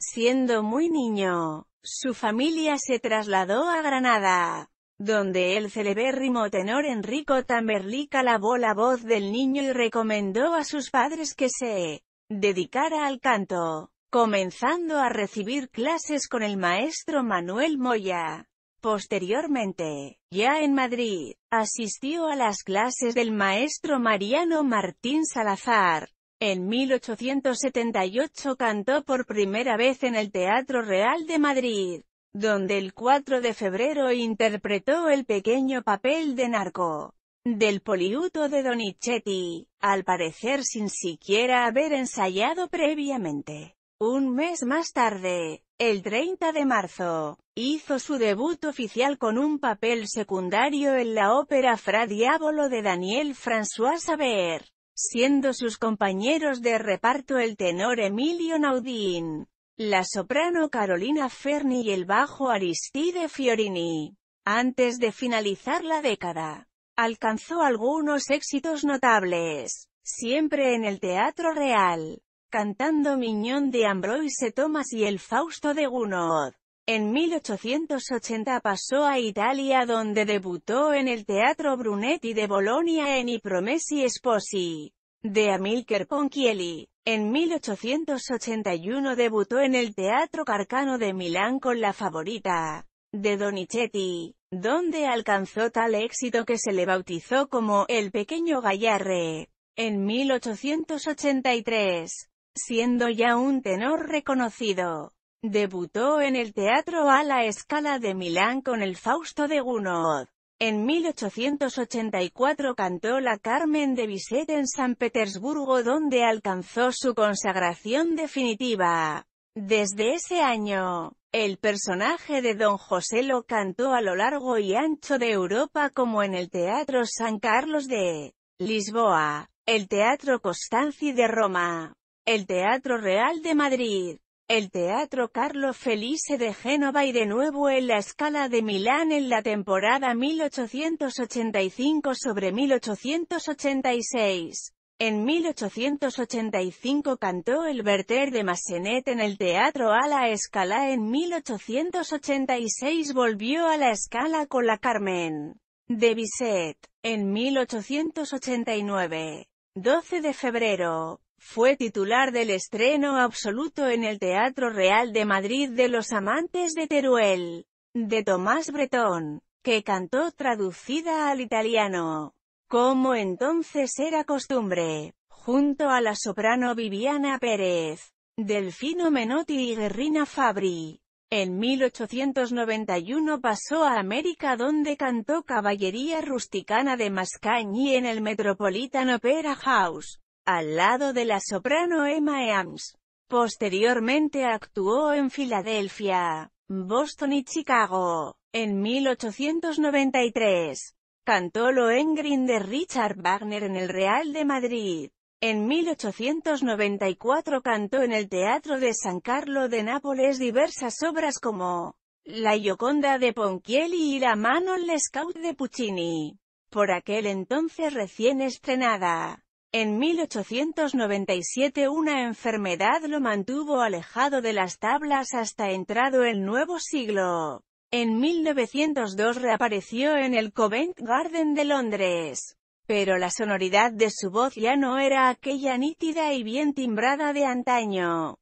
Siendo muy niño, su familia se trasladó a Granada, donde el celebérrimo tenor Enrico Tamberlí calabó la voz del niño y recomendó a sus padres que se dedicara al canto, comenzando a recibir clases con el maestro Manuel Moya. Posteriormente, ya en Madrid, asistió a las clases del maestro Mariano Martín Salazar. En 1878 cantó por primera vez en el Teatro Real de Madrid, donde el 4 de febrero interpretó el pequeño papel de narco del poliuto de Donizetti, al parecer sin siquiera haber ensayado previamente. Un mes más tarde, el 30 de marzo, hizo su debut oficial con un papel secundario en la ópera Fra Diavolo de Daniel François Saber, siendo sus compañeros de reparto el tenor Emilio Naudín, la soprano Carolina Ferni y el bajo Aristide Fiorini. Antes de finalizar la década, alcanzó algunos éxitos notables, siempre en el Teatro Real cantando Miñón de Ambroise Thomas y el Fausto de Gounod. En 1880 pasó a Italia donde debutó en el Teatro Brunetti de Bolonia en I Promessi Sposi, de Amilcar Ponchielli. En 1881 debutó en el Teatro Carcano de Milán con La Favorita, de Donizetti, donde alcanzó tal éxito que se le bautizó como «El Pequeño Gallarre». En 1883, siendo ya un tenor reconocido. Debutó en el Teatro a la Escala de Milán con el Fausto de Gounod. En 1884 cantó la Carmen de Bizet en San Petersburgo donde alcanzó su consagración definitiva. Desde ese año, el personaje de Don José lo cantó a lo largo y ancho de Europa como en el Teatro San Carlos de Lisboa, el Teatro Costanzi de Roma, el Teatro Real de Madrid, el Teatro Carlo Felice de Génova y de nuevo en la Scala de Milán en la temporada 1885 sobre 1886. En 1885 cantó el Werther de Massenet en el Teatro a la Escala. En 1886 volvió a la Escala con la Carmen de Bizet. En 1889, 12 de febrero, fue titular del estreno absoluto en el Teatro Real de Madrid de Los Amantes de Teruel, de Tomás Bretón, que cantó traducida al italiano, como entonces era costumbre, junto a la soprano Viviana Pérez, Delfino Menotti y Guerrina Fabri. En 1891 pasó a América donde cantó Caballería Rusticana de Mascagni en el Metropolitan Opera House al lado de la soprano Emma Eames. Posteriormente actuó en Filadelfia, Boston y Chicago. En 1893, cantó Lohengrin de Richard Wagner en el Real de Madrid. En 1894 cantó en el Teatro de San Carlo de Nápoles diversas obras como La Gioconda de Ponchielli y La Manon Lescaut de Puccini, por aquel entonces recién estrenada. En 1897 una enfermedad lo mantuvo alejado de las tablas hasta entrado el nuevo siglo. En 1902 reapareció en el Covent Garden de Londres. Pero la sonoridad de su voz ya no era aquella nítida y bien timbrada de antaño.